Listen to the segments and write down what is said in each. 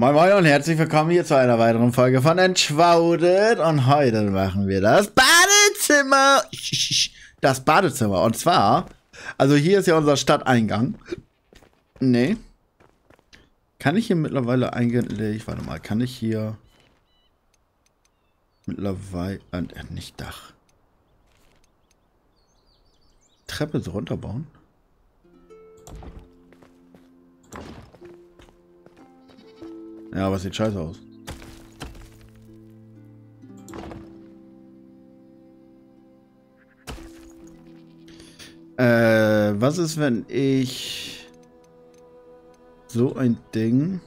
Moin Moin und herzlich willkommen hier zu einer weiteren Folge von Entschwaudet. Und heute machen wir das Badezimmer. Das Badezimmer. Und zwar, also hier ist ja unser Stadteingang. Nee. Kann ich hier mittlerweile eigentlich, warte mal, kann ich hier mittlerweile, äh, nicht Dach. Treppe so runterbauen? Ja, aber es sieht scheiße aus. Äh, was ist, wenn ich so ein Ding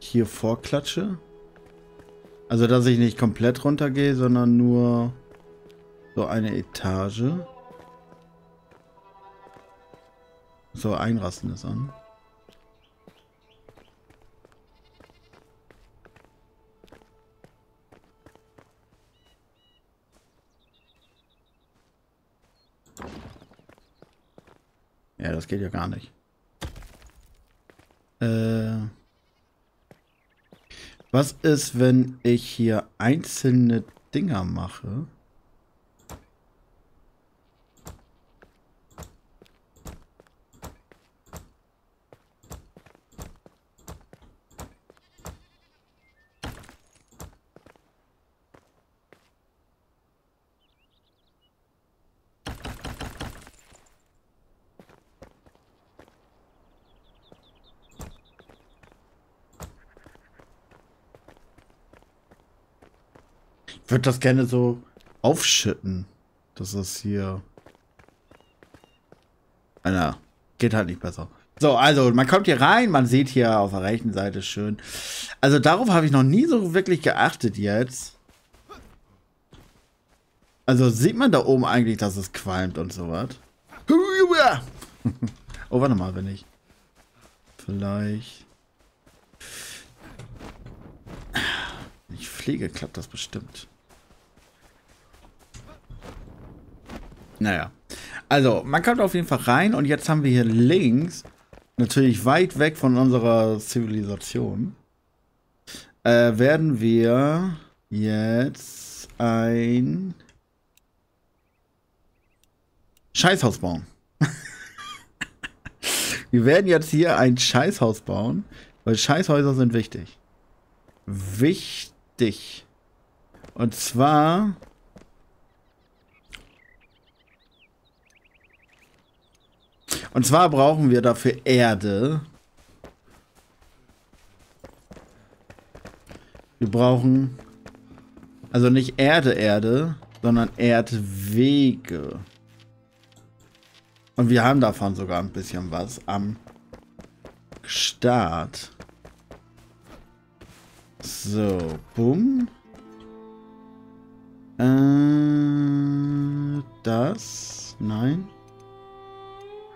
hier vorklatsche? Also, dass ich nicht komplett runtergehe, sondern nur so eine Etage. So, einrasten ist an. Ja, das geht ja gar nicht. Äh, was ist, wenn ich hier einzelne Dinger mache? Würde das gerne so aufschütten. Das ist hier. Alter, geht halt nicht besser. So, also man kommt hier rein, man sieht hier auf der rechten Seite schön. Also darauf habe ich noch nie so wirklich geachtet jetzt. Also sieht man da oben eigentlich, dass es qualmt und sowas. oh, warte mal, wenn ich. Vielleicht. Ich fliege, klappt das bestimmt. Naja. Also, man kommt auf jeden Fall rein und jetzt haben wir hier links, natürlich weit weg von unserer Zivilisation, äh, werden wir jetzt ein Scheißhaus bauen. wir werden jetzt hier ein Scheißhaus bauen, weil Scheißhäuser sind wichtig. Wichtig. Und zwar Und zwar brauchen wir dafür Erde. Wir brauchen also nicht Erde, Erde, sondern Erdwege. Und wir haben davon sogar ein bisschen was am Start. So, bumm. Äh, das, nein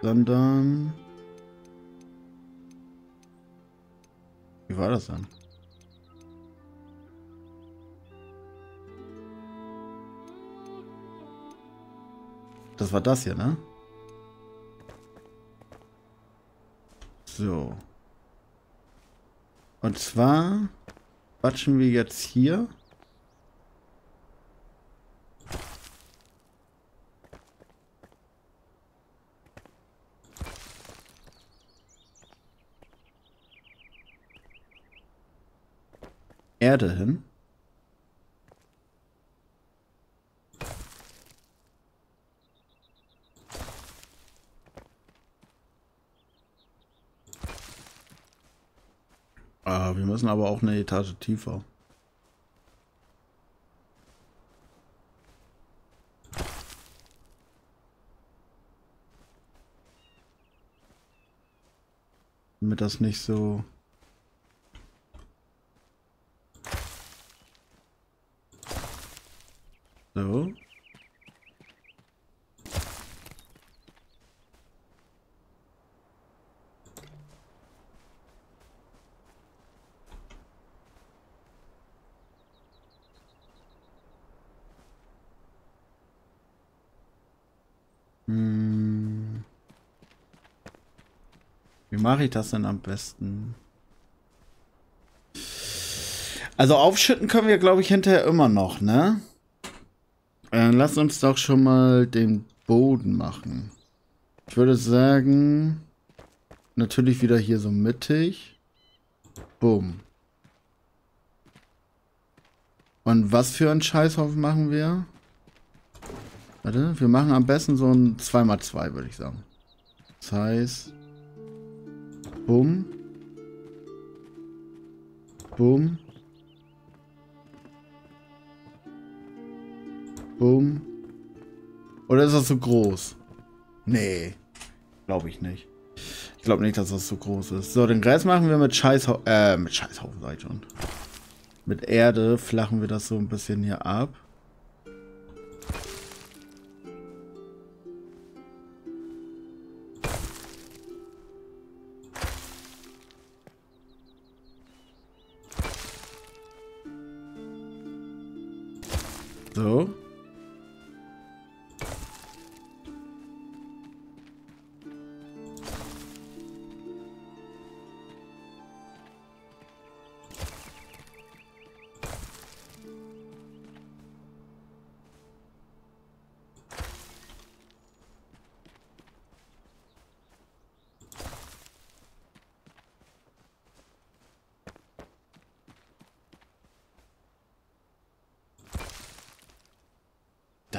sondern... Wie war das dann? Das war das hier, ne? So. Und zwar quatschen wir jetzt hier Erde hin. Ah, wir müssen aber auch eine Etage tiefer. Damit das nicht so So. Hm. Wie mache ich das denn am besten? Also aufschütten können wir, glaube ich, hinterher immer noch, ne? Äh, lass uns doch schon mal den Boden machen. Ich würde sagen, natürlich wieder hier so mittig. Boom. Und was für einen Scheißhaufen machen wir? Warte, wir machen am besten so ein 2x2, würde ich sagen. Das heißt, bumm, bumm, bumm. Oder ist das so groß? Nee, glaube ich nicht. Ich glaube nicht, dass das so groß ist. So, den Rest machen wir mit Scheißhaufen, äh, mit Scheißhaufen, sag ich schon. Mit Erde flachen wir das so ein bisschen hier ab. So.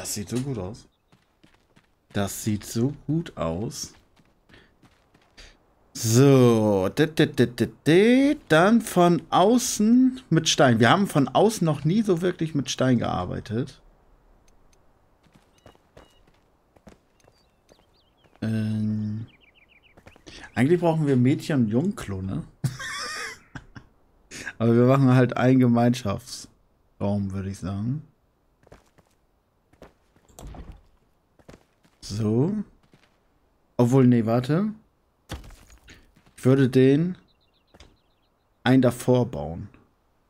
Das sieht so gut aus. Das sieht so gut aus. So, dann von außen mit Stein. Wir haben von außen noch nie so wirklich mit Stein gearbeitet. Ähm, eigentlich brauchen wir Mädchen- und Jungklone. Aber wir machen halt einen Gemeinschaftsraum, würde ich sagen. So. Obwohl, nee, warte. Ich würde den ein davor bauen.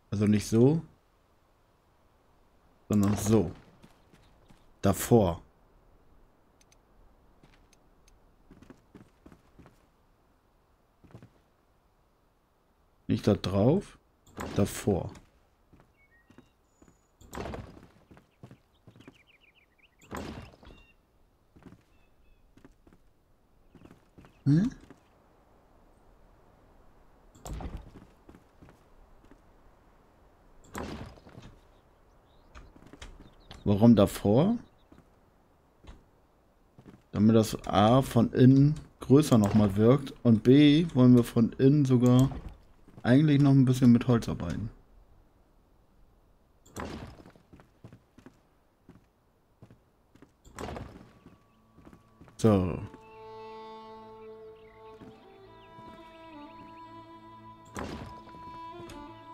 Also nicht so, sondern so. Davor. Nicht da drauf, davor. Hm? Warum davor? Damit das A von innen größer nochmal wirkt. Und B wollen wir von innen sogar eigentlich noch ein bisschen mit Holz arbeiten. So.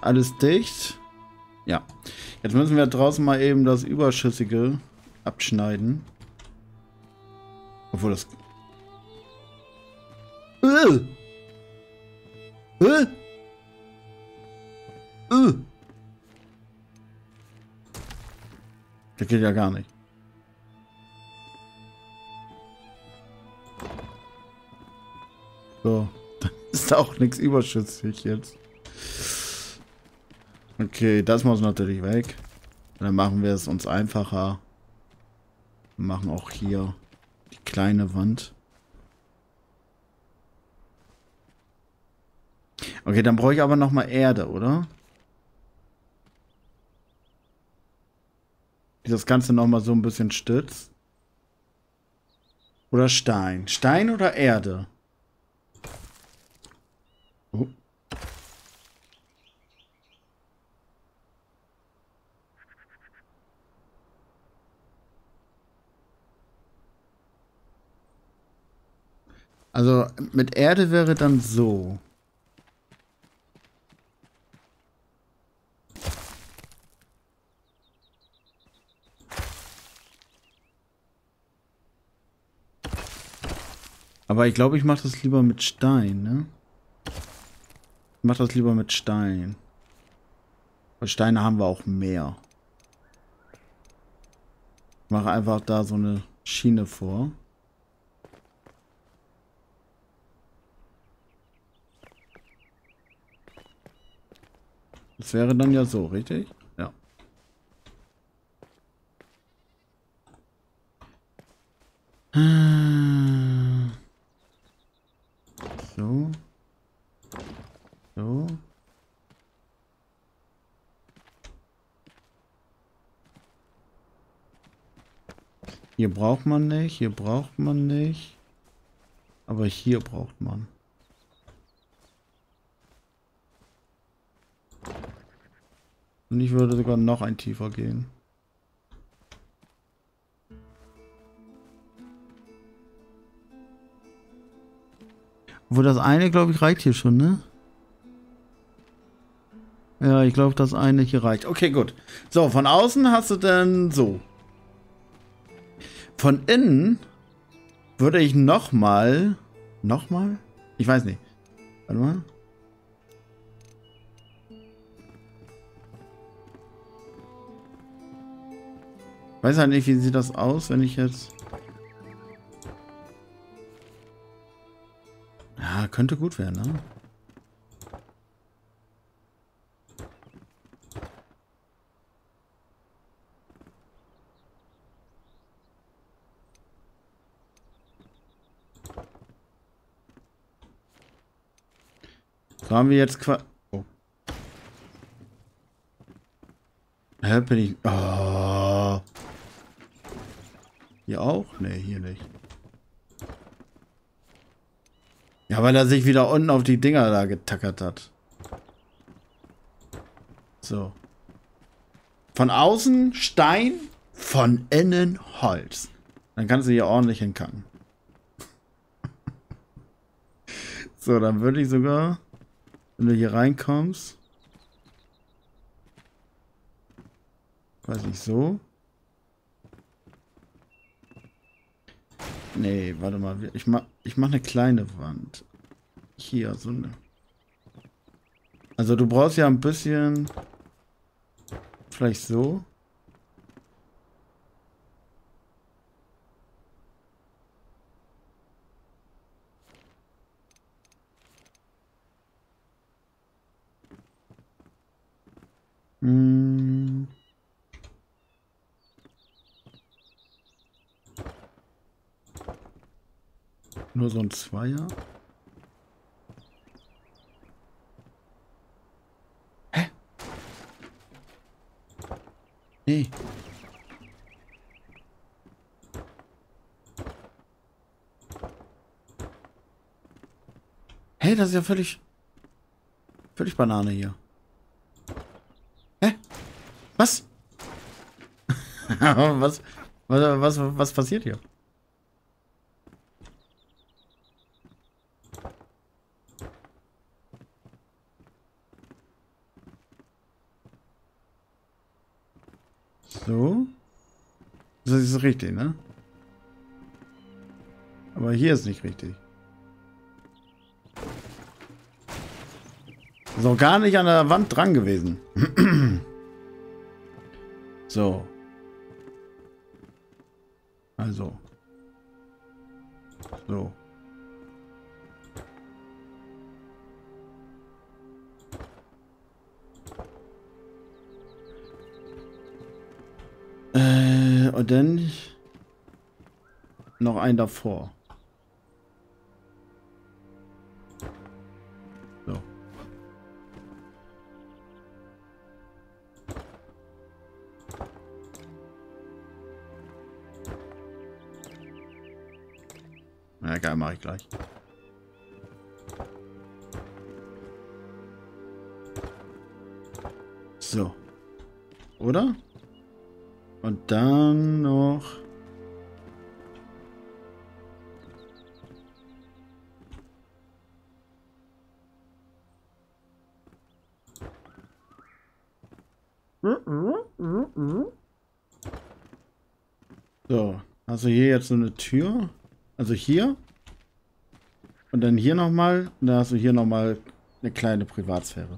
Alles dicht. Ja. Jetzt müssen wir draußen mal eben das Überschüssige abschneiden. Obwohl das... Äh! Äh! Äh! Das geht ja gar nicht. So, dann ist auch nichts überschüssig jetzt. Okay, das muss natürlich weg. Dann machen wir es uns einfacher. Wir machen auch hier die kleine Wand. Okay, dann brauche ich aber noch mal Erde, oder? Die das Ganze noch mal so ein bisschen stützt. Oder Stein. Stein oder Erde? Also mit Erde wäre dann so. Aber ich glaube, ich mache das lieber mit Stein, ne? Ich mache das lieber mit Stein. Weil Steine haben wir auch mehr. Ich mache einfach da so eine Schiene vor. Das wäre dann ja so, richtig? Ja. So. So. Hier braucht man nicht, hier braucht man nicht. Aber hier braucht man. Und ich würde sogar noch ein tiefer gehen. Wo das eine, glaube ich, reicht hier schon, ne? Ja, ich glaube, das eine hier reicht. Okay, gut. So, von außen hast du dann so. Von innen würde ich nochmal... Nochmal? Ich weiß nicht. Warte mal. Weiß halt nicht, wie sieht das aus, wenn ich jetzt... Ja, könnte gut werden, ne? So haben wir jetzt quasi... Oh. Hä, bin ich... Oh. Hier auch? Ne, hier nicht. Ja, weil er sich wieder unten auf die Dinger da getackert hat. So. Von außen Stein, von innen Holz. Dann kannst du hier ordentlich hinkacken. so, dann würde ich sogar... Wenn du hier reinkommst. Weiß ich so. Nee, warte mal. Ich mach, ich mach eine kleine Wand. Hier, so eine. Also du brauchst ja ein bisschen... Vielleicht so. Hm. Nur so ein Zweier. Hä? Nee. Hey, das ist ja völlig... Völlig Banane hier. Was? was, was, was, was passiert hier? So. Das ist richtig, ne? Aber hier ist nicht richtig. Auch gar nicht an der Wand dran gewesen. So. Also. So. Und dann noch ein davor. egal, mache ich gleich. So. Oder? Und dann noch... So, also hier jetzt so eine Tür. Also hier. Und dann hier nochmal. Und dann hast du hier nochmal eine kleine Privatsphäre.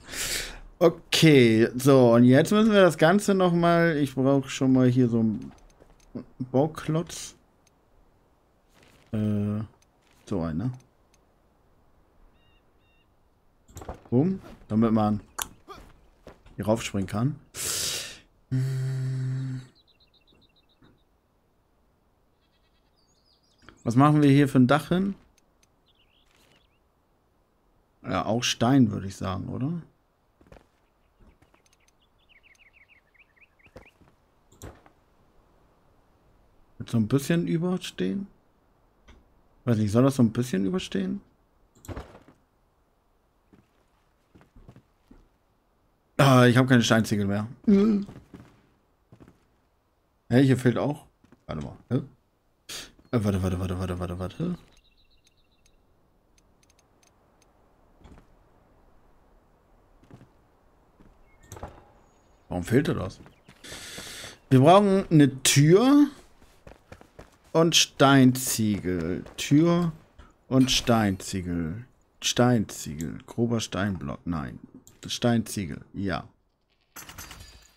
Okay, so. Und jetzt müssen wir das Ganze nochmal. Ich brauche schon mal hier so einen Bauklotz. Äh, so einer. Boom. Damit man hier raufspringen kann. Was machen wir hier für ein Dach hin? Ja, auch Stein, würde ich sagen, oder? So ein bisschen überstehen? Weiß nicht, soll das so ein bisschen überstehen? Ah, ich habe keine Steinziegel mehr. Hä, hey, hier fehlt auch. Warte mal. Hä? Äh, warte, warte, warte, warte, warte, warte. Warum fehlte das? Wir brauchen eine Tür und Steinziegel. Tür und Steinziegel. Steinziegel. Grober Steinblock. Nein. Steinziegel. Ja.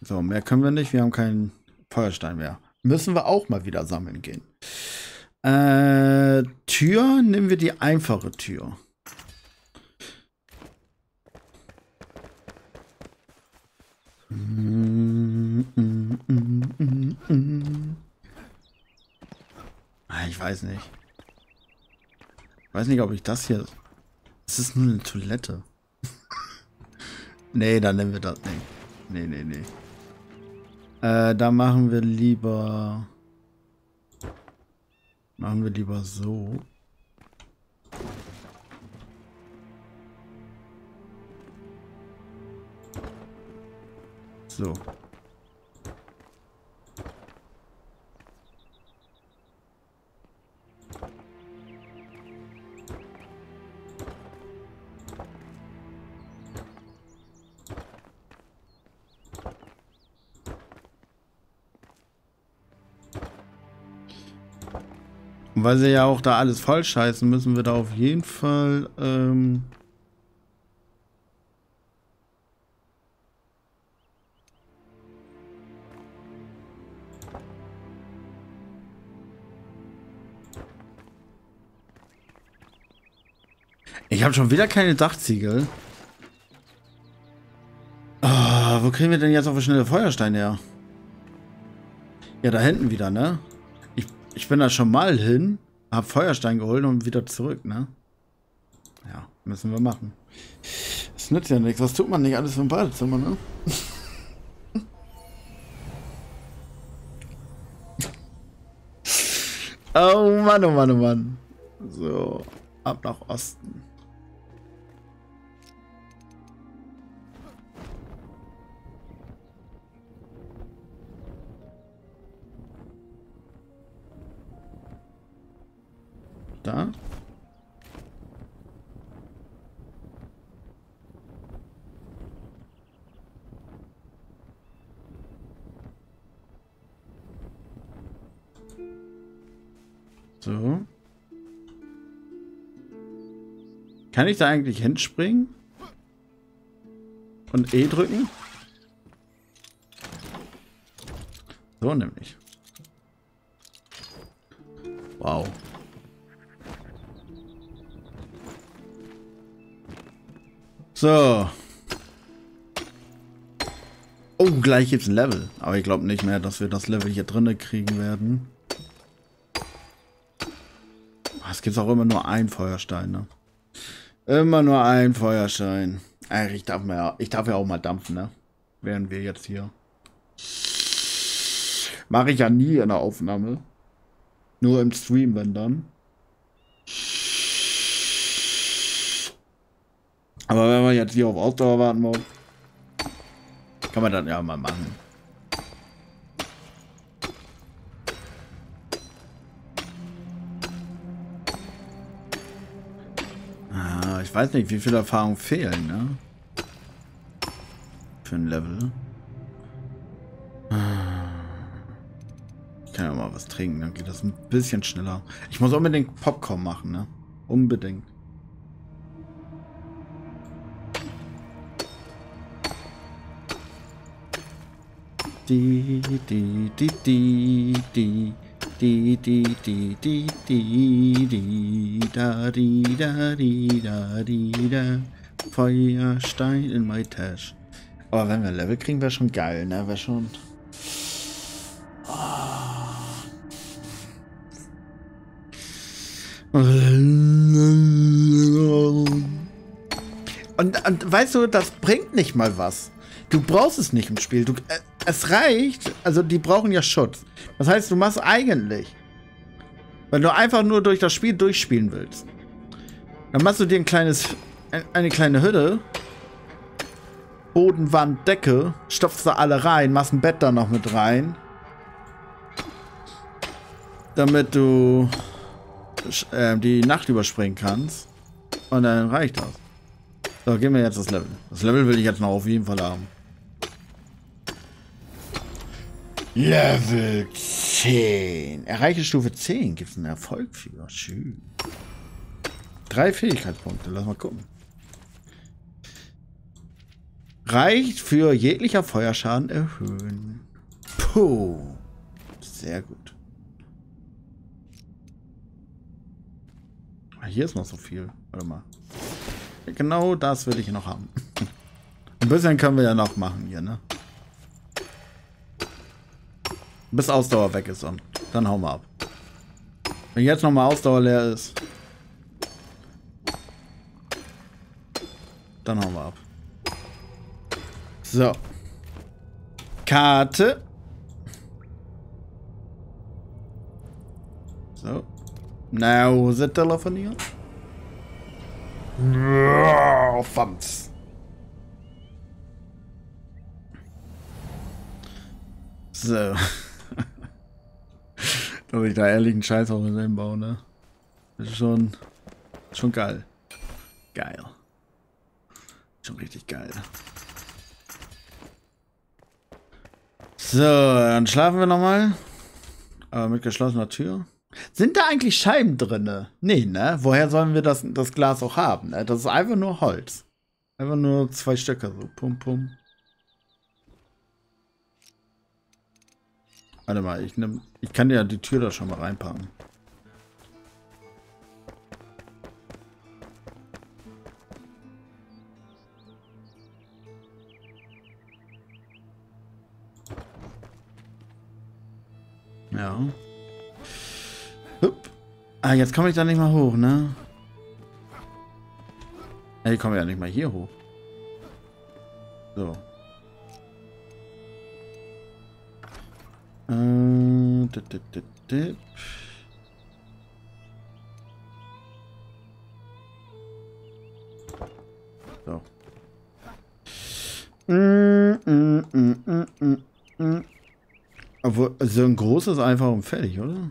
So, mehr können wir nicht. Wir haben keinen Feuerstein mehr. Müssen wir auch mal wieder sammeln gehen. Äh, Tür. Nehmen wir die einfache Tür. Ah, ich weiß nicht. Ich weiß nicht, ob ich das hier... Das ist nur eine Toilette. nee, dann nehmen wir das nicht. Nee, nee, nee. Äh, da machen wir lieber... Machen wir lieber so. So. Weil sie ja auch da alles falsch scheißen, müssen wir da auf jeden Fall ähm, Ich habe schon wieder keine Dachziegel. Oh, wo kriegen wir denn jetzt auf schnelle Feuersteine her? Ja, da hinten wieder, ne? Ich, bin da schon mal hin, hab Feuerstein geholt und wieder zurück, ne? Ja, müssen wir machen. Das nützt ja nichts. Was tut man nicht alles ein Badezimmer, ne? oh Mann, oh Mann, oh Mann. So, ab nach Osten. Da. So. Kann ich da eigentlich hinspringen? Und E drücken? So nämlich. Wow. So. Oh, gleich gibt's ein Level. Aber ich glaube nicht mehr, dass wir das Level hier drinnen kriegen werden. Ah, es gibt auch immer nur ein Feuerstein, ne? Immer nur ein Feuerstein. Ach, ich darf, mal, ich darf ja auch mal dampfen, ne? Während wir jetzt hier. Mache ich ja nie in der Aufnahme. Nur im Stream, wenn dann. Aber wenn man jetzt hier auf Ausdauer warten muss, kann man das ja mal machen. Ah, ich weiß nicht, wie viel Erfahrung fehlen, ne? Für ein Level. Ich kann ja mal was trinken, dann geht das ein bisschen schneller. Ich muss unbedingt Popcorn machen, ne? Unbedingt. Die, die, die, die, die. Di, di, di, di, di, di, da, di, da, di, da, di, da. Feuerstein in my Tash. Aber wenn wir Level kriegen, wäre schon geil, ne? Wäre schon. Ah. Und, und weißt du, das bringt nicht mal was. Du brauchst es nicht im Spiel. Du, äh, es reicht, also die brauchen ja Schutz. Das heißt, du machst eigentlich, wenn du einfach nur durch das Spiel durchspielen willst, dann machst du dir ein kleines, eine kleine Hütte, Boden, Wand, Decke, stopfst da alle rein, machst ein Bett da noch mit rein, damit du äh, die Nacht überspringen kannst. Und dann reicht das. So, gehen wir jetzt das Level. Das Level will ich jetzt noch auf jeden Fall haben. Level 10. Erreiche Stufe 10. Gibt es einen Erfolg für? Schön. Drei Fähigkeitspunkte. Lass mal gucken. Reicht für jeglicher Feuerschaden erhöhen. Puh. Sehr gut. Ah, hier ist noch so viel. Warte mal. Genau das will ich noch haben. Ein bisschen können wir ja noch machen hier, ne? Bis Ausdauer weg ist und dann hauen wir ab. Wenn jetzt nochmal Ausdauer leer ist, dann hauen wir ab. So. Karte. So. Now the telefonieren. Oh, Fams. So. Dass ich da ehrlich einen Scheiß auf den baue, ne? Das ist schon, schon geil. Geil. Schon richtig geil. So, dann schlafen wir nochmal. Aber mit geschlossener Tür. Sind da eigentlich Scheiben drin? Nee, ne? Woher sollen wir das, das Glas auch haben? Ne? Das ist einfach nur Holz. Einfach nur zwei Stöcke so. Pum, pum. Warte mal, ich, nehm, ich kann ja die Tür da schon mal reinpacken. Ja. Hup. Ah, jetzt komme ich da nicht mal hoch, ne? Ja, ich komme ja nicht mal hier hoch. So. Äh, dip, dip, dip. So. Obwohl, so ein großes einfach und fertig, oder?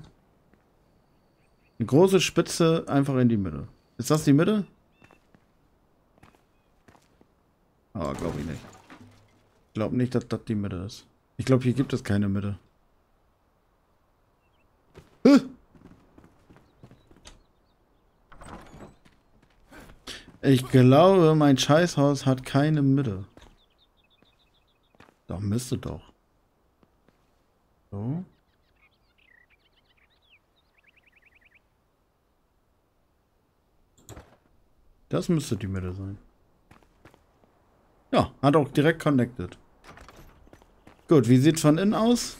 Eine große Spitze einfach in die Mitte. Ist das die Mitte? Aber oh, glaube ich nicht. Ich glaube nicht, dass das die Mitte ist. Ich glaube, hier gibt es keine Mitte. Ich glaube, mein Scheißhaus hat keine Mitte. Doch, müsste doch. So. Das müsste die Mitte sein. Ja, hat auch direkt connected. Gut, wie sieht's von innen aus?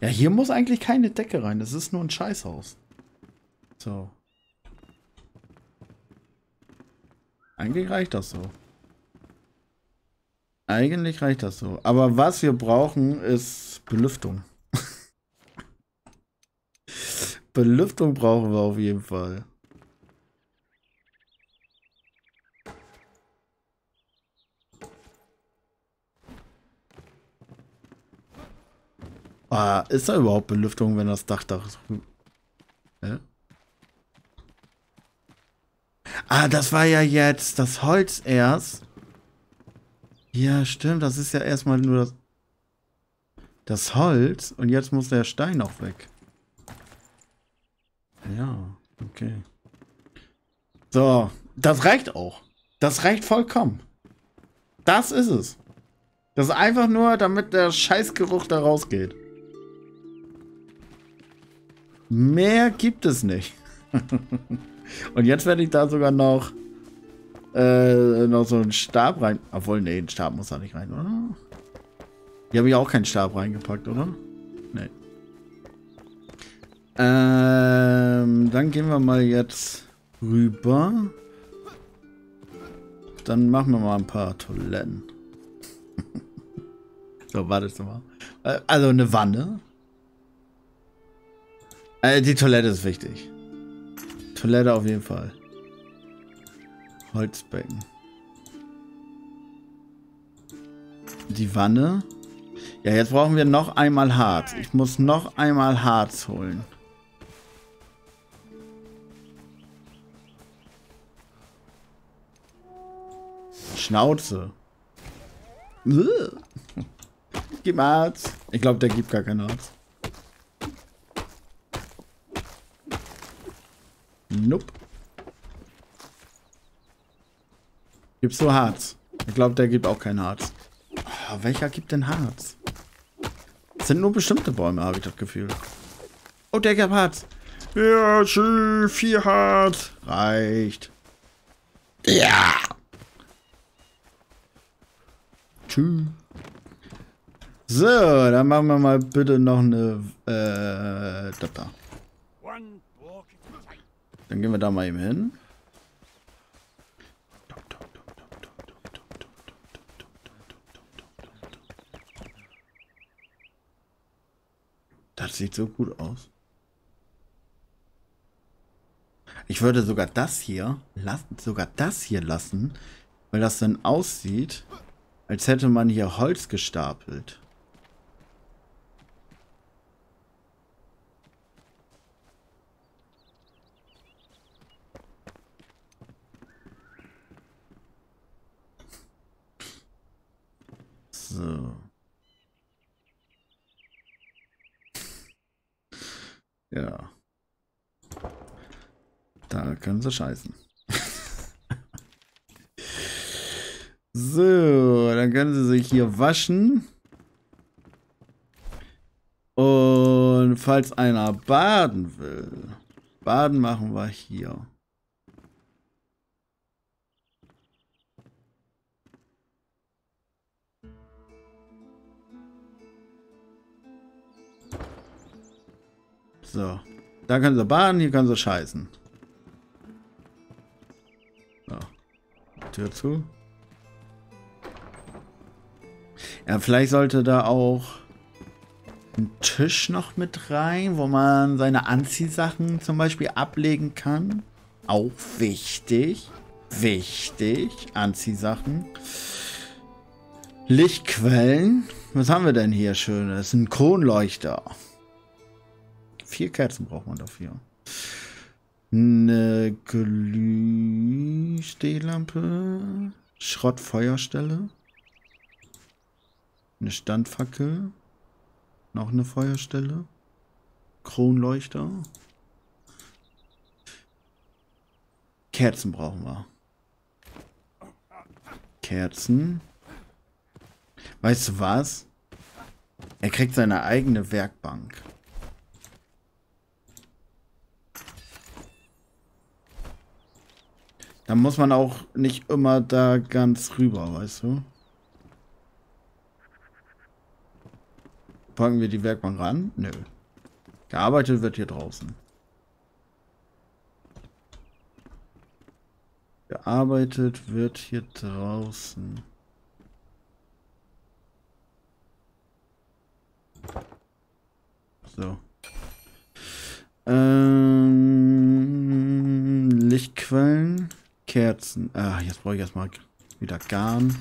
Ja, hier muss eigentlich keine Decke rein. Das ist nur ein Scheißhaus. So. Eigentlich reicht das so. Eigentlich reicht das so. Aber was wir brauchen, ist Belüftung. Belüftung brauchen wir auf jeden Fall. Ah, ist da überhaupt Belüftung, wenn das Dach da... Ja? Ah, das war ja jetzt das Holz erst. Ja, stimmt. Das ist ja erstmal nur das, das Holz. Und jetzt muss der Stein auch weg. Ja, okay. So, das reicht auch. Das reicht vollkommen. Das ist es. Das ist einfach nur, damit der Scheißgeruch da rausgeht. Mehr gibt es nicht. Und jetzt werde ich da sogar noch, äh, noch so einen Stab rein. Obwohl, nee, ein Stab muss da nicht rein, oder? Hier habe ich auch keinen Stab reingepackt, oder? Nee. Ähm, dann gehen wir mal jetzt rüber. Dann machen wir mal ein paar Toiletten. so, wartet mal. Äh, also eine Wanne. Äh, die Toilette ist wichtig. Toilette auf jeden Fall. Holzbecken. Die Wanne. Ja, jetzt brauchen wir noch einmal Harz. Ich muss noch einmal Harz holen. Schnauze. Gib Harz. Ich glaube, der gibt gar kein Harz. Nope. Gibst du Harz? Ich glaube, der gibt auch kein Harz. Oh, welcher gibt denn Harz? Das sind nur bestimmte Bäume, habe ich das Gefühl. Oh, der gibt Harz. Ja, schön, vier Harz. Reicht. Ja. Tschüss. So, dann machen wir mal bitte noch eine, äh, das da. Dann gehen wir da mal eben hin. Das sieht so gut aus. Ich würde sogar das hier lassen, sogar das hier lassen, weil das dann aussieht, als hätte man hier Holz gestapelt. So. Ja. Da können sie scheißen. so, dann können sie sich hier waschen. Und falls einer baden will, baden machen wir hier. So. Da können sie baden, hier können sie scheißen. Tür zu. Ja, vielleicht sollte da auch ein Tisch noch mit rein, wo man seine Anziehsachen zum Beispiel ablegen kann. Auch wichtig. Wichtig. Anziehsachen. Lichtquellen. Was haben wir denn hier Schönes? Ein Kronleuchter. Vier Kerzen braucht man dafür. Eine Glühstehlampe. Schrottfeuerstelle. Eine Standfackel. Noch eine Feuerstelle. Kronleuchter. Kerzen brauchen wir. Kerzen. Weißt du was? Er kriegt seine eigene Werkbank. Da muss man auch nicht immer da ganz rüber, weißt du? Packen wir die Werkbank ran? Nö. Gearbeitet wird hier draußen. Gearbeitet wird hier draußen. So. Ähm, Lichtquellen. Kerzen. Ah, jetzt brauche ich erstmal wieder Garn.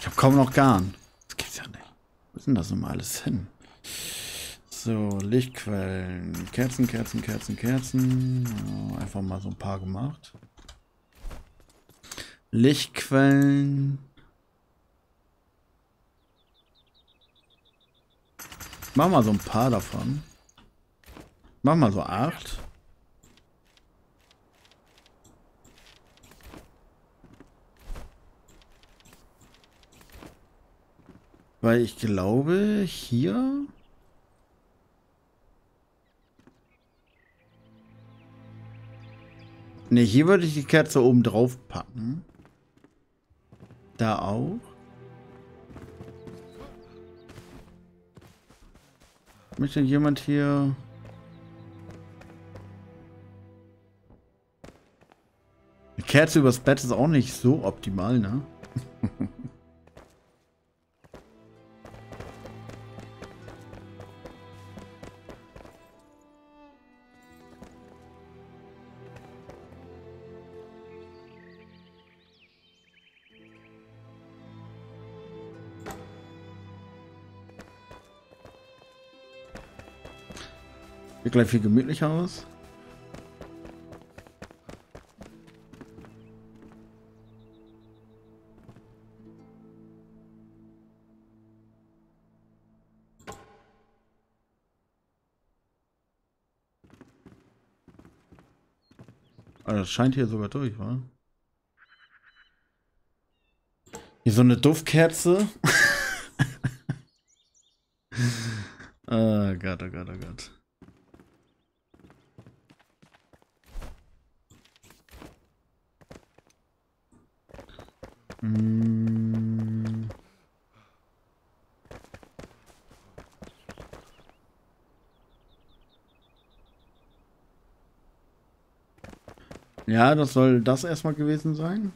Ich habe kaum noch Garn. Das gibt's ja nicht. Wo ist denn das nochmal alles hin? So, Lichtquellen. Kerzen, Kerzen, Kerzen, Kerzen. Ja, einfach mal so ein paar gemacht. Lichtquellen. Mach mal so ein paar davon. Mach mal so acht. Weil ich glaube, hier... Ne, hier würde ich die Kerze oben drauf packen. Da auch. Möchte jemand hier... Eine Kerze übers Bett ist auch nicht so optimal, ne? gleich viel gemütlicher aus. Also das scheint hier sogar durch, wa? Hier so eine Duftkerze. oh Gott, oh Gott, oh Gott. Mm. Ja, das soll das erstmal gewesen sein.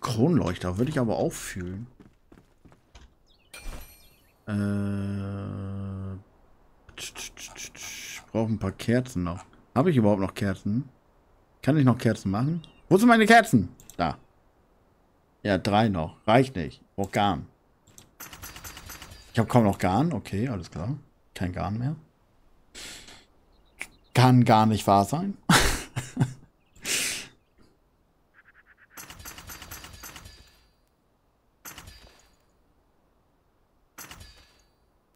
Kronleuchter würde ich aber auch fühlen. Äh, ich brauche ein paar Kerzen noch. Habe ich überhaupt noch Kerzen? Kann ich noch Kerzen machen? Wo sind meine Kerzen? Da. Ja, drei noch. Reicht nicht. Brauch Garn. Ich habe kaum noch Garn. Okay, alles klar. Kein Garn mehr. Kann gar nicht wahr sein.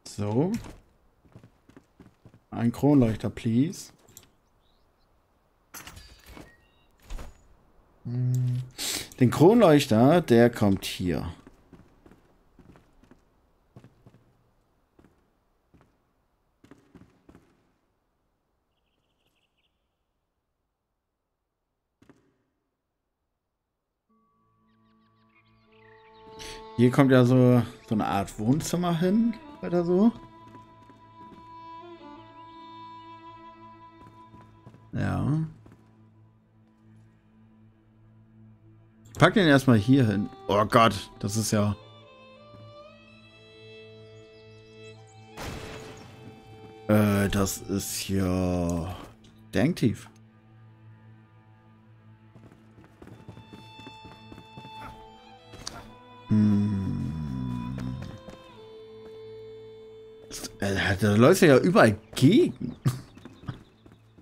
so. Ein Kronleuchter, please. Hm. Den Kronleuchter, der kommt hier. Hier kommt ja so, so eine Art Wohnzimmer hin, oder so. Pack den erstmal hier hin. Oh Gott, das ist ja... Äh, das ist ja... Denktief. Hm. Äh, da läuft ja überall gegen.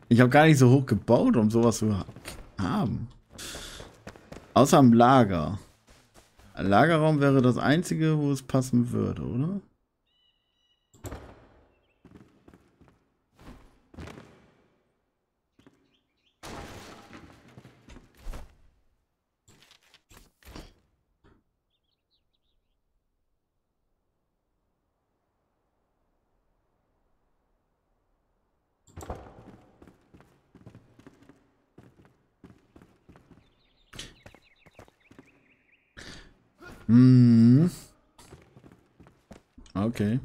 Ich habe gar nicht so hoch gebaut, um sowas zu haben. Außer im Lager. Lagerraum wäre das einzige, wo es passen würde, oder? Hm. Okay.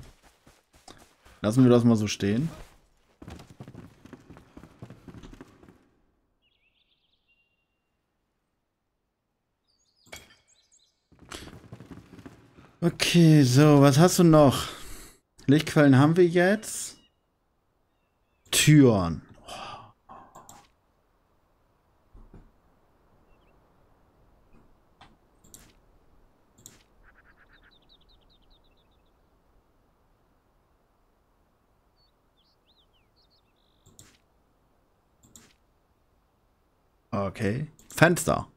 Lassen wir das mal so stehen. Okay, so, was hast du noch? Lichtquellen haben wir jetzt. Türen. Okay. Fenster.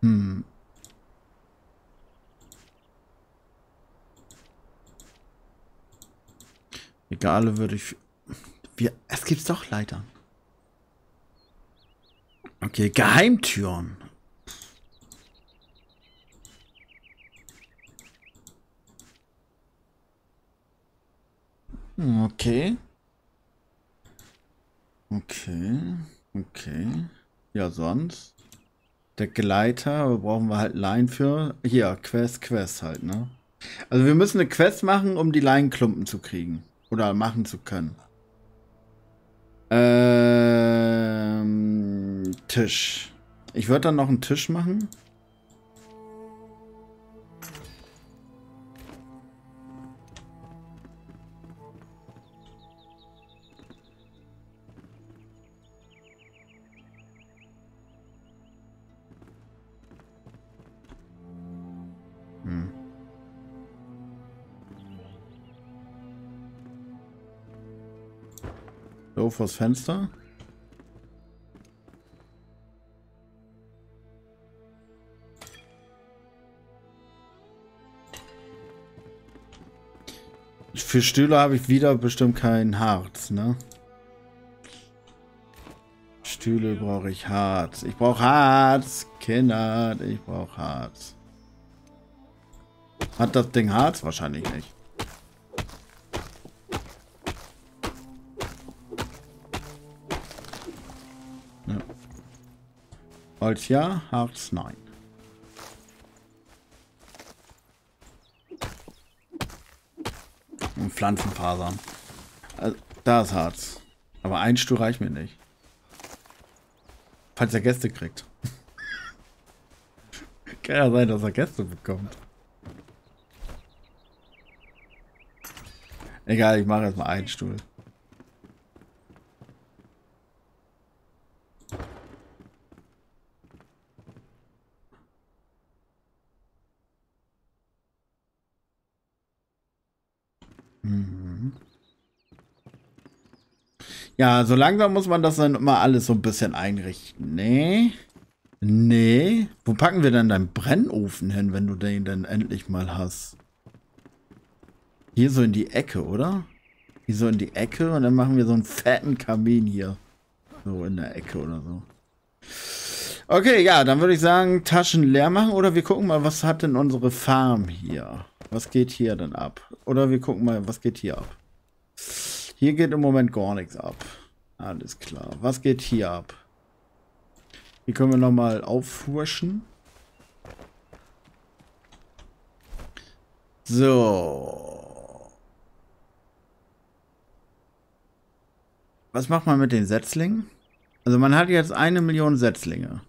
Hm. Egal, würde ich... Wir, es gibt doch Leitern. Okay, Geheimtüren. Okay. Okay. Okay. Ja, sonst. Der Gleiter, brauchen wir halt Line für. Hier, Quest, Quest halt, ne? Also wir müssen eine Quest machen, um die Leinklumpen zu kriegen. Oder machen zu können. Ähm, Tisch. Ich würde dann noch einen Tisch machen. Vors Fenster. Für Stühle habe ich wieder bestimmt kein Harz, ne? Stühle brauche ich Harz. Ich brauche Harz. Kinder, ich brauche Harz. Hat das Ding Harz? Wahrscheinlich nicht. Holz ja, Harz nein. Und Pflanzenfasern. Also, da ist Harz. Aber ein Stuhl reicht mir nicht. Falls er Gäste kriegt. Kann ja sein, dass er Gäste bekommt. Egal, ich mache erstmal einen Stuhl. Ja, so langsam muss man das dann immer alles so ein bisschen einrichten. Nee. Nee. Wo packen wir denn deinen Brennofen hin, wenn du den dann endlich mal hast? Hier so in die Ecke, oder? Hier so in die Ecke und dann machen wir so einen fetten Kamin hier. So in der Ecke oder so. Okay, ja, dann würde ich sagen, Taschen leer machen oder wir gucken mal, was hat denn unsere Farm hier? Was geht hier denn ab? Oder wir gucken mal, was geht hier ab? Hier geht im Moment gar nichts ab. Alles klar. Was geht hier ab? Hier können wir nochmal auffurschen. So. Was macht man mit den Setzlingen? Also man hat jetzt eine Million Setzlinge.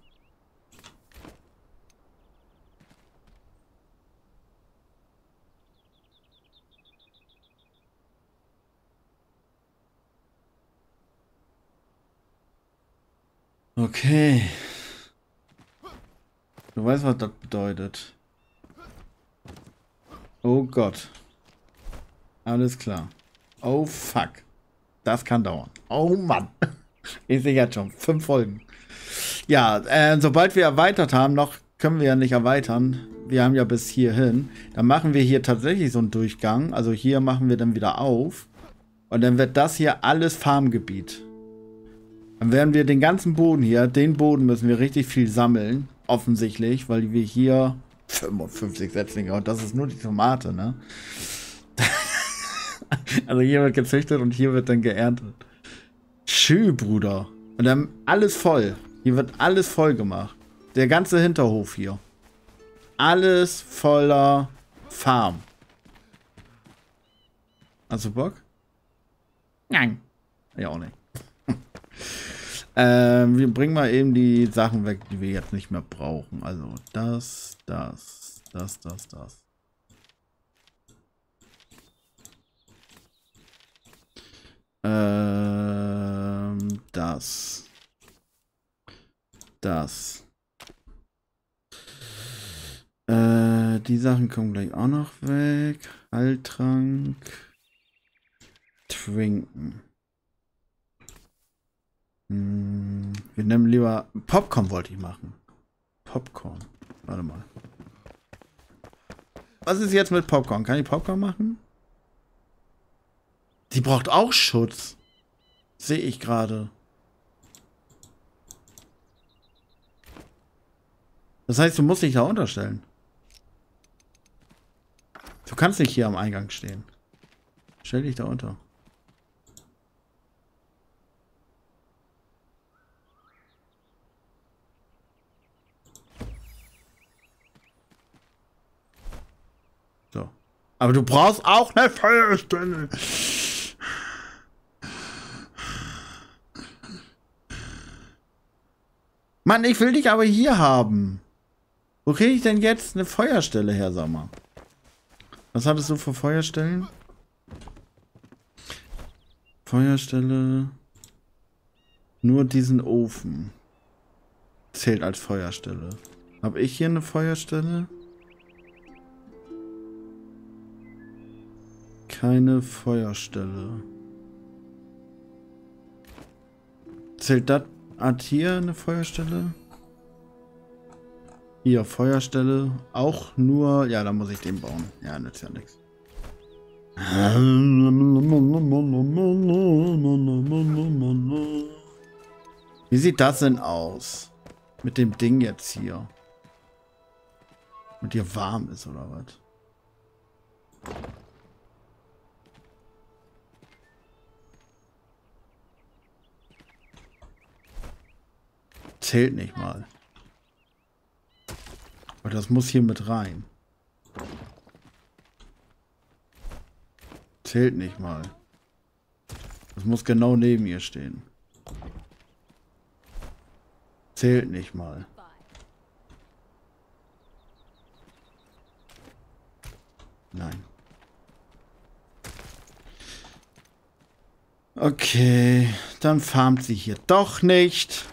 Okay. Du weißt, was das bedeutet. Oh Gott. Alles klar. Oh fuck. Das kann dauern. Oh Mann. Ich sehe jetzt schon. Fünf Folgen. Ja, äh, sobald wir erweitert haben, noch können wir ja nicht erweitern. Wir haben ja bis hierhin. Dann machen wir hier tatsächlich so einen Durchgang. Also hier machen wir dann wieder auf. Und dann wird das hier alles Farmgebiet. Dann werden wir den ganzen Boden hier, den Boden müssen wir richtig viel sammeln. Offensichtlich, weil wir hier 55 Setzlinge und das ist nur die Tomate, ne? also hier wird gezüchtet und hier wird dann geerntet. Schü, Bruder. Und dann alles voll. Hier wird alles voll gemacht. Der ganze Hinterhof hier. Alles voller Farm. Hast du Bock? Nein. Ja, auch nicht. Ähm, wir bringen mal eben die Sachen weg, die wir jetzt nicht mehr brauchen. Also das, das, das, das, das. Ähm, das. Das. Äh, die Sachen kommen gleich auch noch weg. Heiltrank. Trinken. Hm, wir nehmen lieber Popcorn wollte ich machen. Popcorn. Warte mal. Was ist jetzt mit Popcorn? Kann ich Popcorn machen? Die braucht auch Schutz. Sehe ich gerade. Das heißt, du musst dich da unterstellen. Du kannst nicht hier am Eingang stehen. Stell dich da unter. So. Aber du brauchst auch eine Feuerstelle. Mann, ich will dich aber hier haben. Wo kriege ich denn jetzt eine Feuerstelle her, sag mal? Was hattest du für Feuerstellen? Feuerstelle. Nur diesen Ofen. Zählt als Feuerstelle. Habe ich hier eine Feuerstelle? Keine Feuerstelle. Zählt das hat hier eine Feuerstelle? Hier, Feuerstelle. Auch nur... Ja, da muss ich den bauen. Ja, nützt ja nichts. Wie sieht das denn aus? Mit dem Ding jetzt hier. Und dir warm ist, oder was? Zählt nicht mal. Aber das muss hier mit rein. Zählt nicht mal. Das muss genau neben ihr stehen. Zählt nicht mal. Nein. Okay, dann farmt sie hier doch nicht.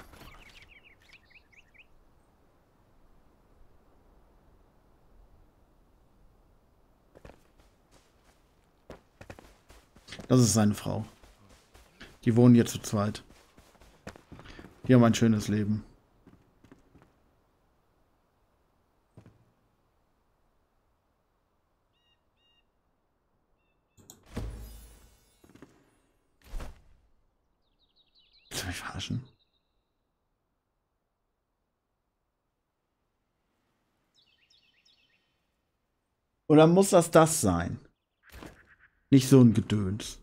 Das ist seine Frau. Die wohnen hier zu zweit. Die haben ein schönes Leben. Mich verarschen? Oder muss das das sein? Nicht so ein Gedöns.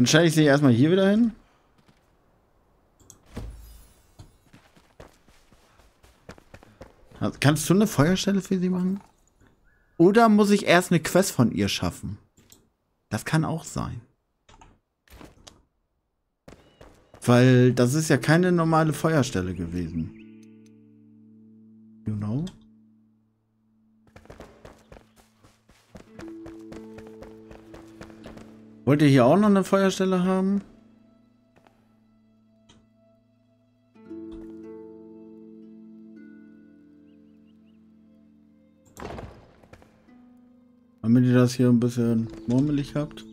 Dann stelle ich sie erstmal hier wieder hin. Kannst du eine Feuerstelle für sie machen? Oder muss ich erst eine Quest von ihr schaffen? Das kann auch sein. Weil das ist ja keine normale Feuerstelle gewesen. You know? Wollt ihr hier auch noch eine Feuerstelle haben? Damit ihr das hier ein bisschen murmelig habt.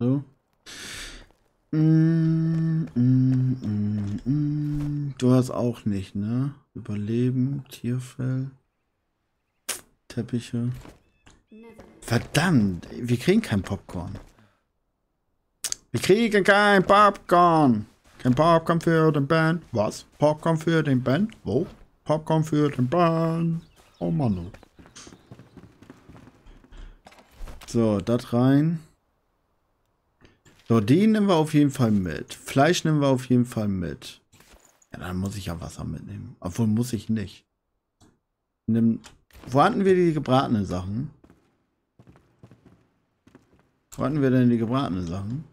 So. Mm, hast auch nicht, ne? Überleben, Tierfell, Teppiche. Verdammt, wir kriegen kein Popcorn. Wir kriegen kein Popcorn. Kein Popcorn für den Band. Was? Popcorn für den Band? Wo? Popcorn für den Band. Oh Mann. So, das rein. So, die nehmen wir auf jeden Fall mit. Fleisch nehmen wir auf jeden Fall mit. Dann muss ich ja Wasser mitnehmen. Obwohl muss ich nicht. Nimm, wo hatten wir die gebratenen Sachen? Wo hatten wir denn die gebratenen Sachen?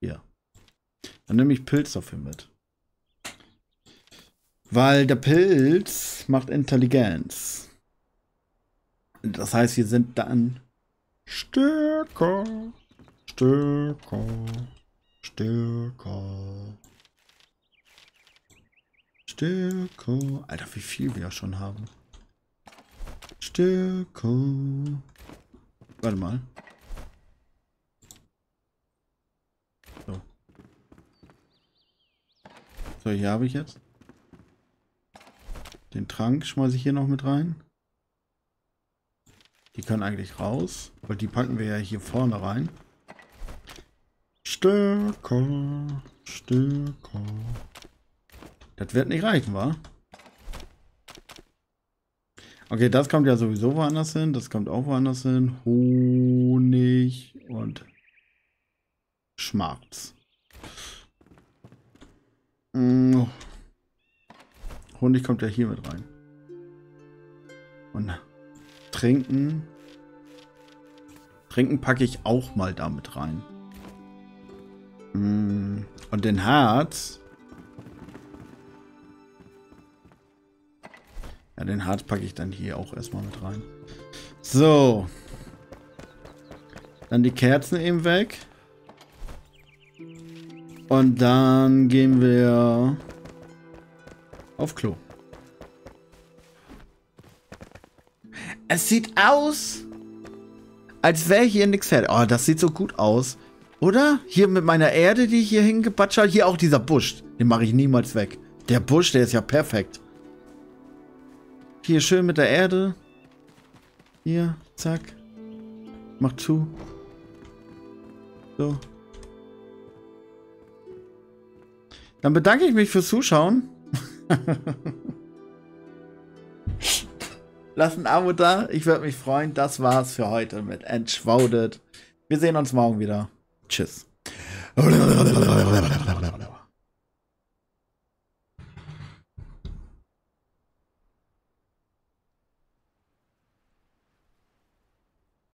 Hier. Dann nehme ich Pilz dafür mit. Weil der Pilz macht Intelligenz. Das heißt, wir sind dann stärker. Stärker. Stärker. Stärker. Alter, wie viel wir schon haben. Stücke. Warte mal. So. So, hier habe ich jetzt. Den Trank schmeiße ich hier noch mit rein. Die können eigentlich raus, weil die packen wir ja hier vorne rein. Stücke, Stücke. Das wird nicht reichen, wa? Okay, das kommt ja sowieso woanders hin. Das kommt auch woanders hin. Honig und Schmarz. Mm. Honig kommt ja hier mit rein. Und trinken. Trinken packe ich auch mal damit rein. Mm. Und den Harz Ja, den Harz packe ich dann hier auch erstmal mit rein. So. Dann die Kerzen eben weg. Und dann gehen wir auf Klo. Es sieht aus, als wäre hier nichts fertig. Oh, das sieht so gut aus. Oder? Hier mit meiner Erde, die ich hier hingepatscht habe. Hier auch dieser Busch. Den mache ich niemals weg. Der Busch, der ist ja perfekt. Hier schön mit der Erde. Hier, zack. Mach zu. So. Dann bedanke ich mich fürs Zuschauen. Lasst ein Abo da. Ich würde mich freuen. Das war's für heute mit Entschwaudet. Wir sehen uns morgen wieder. Tschüss.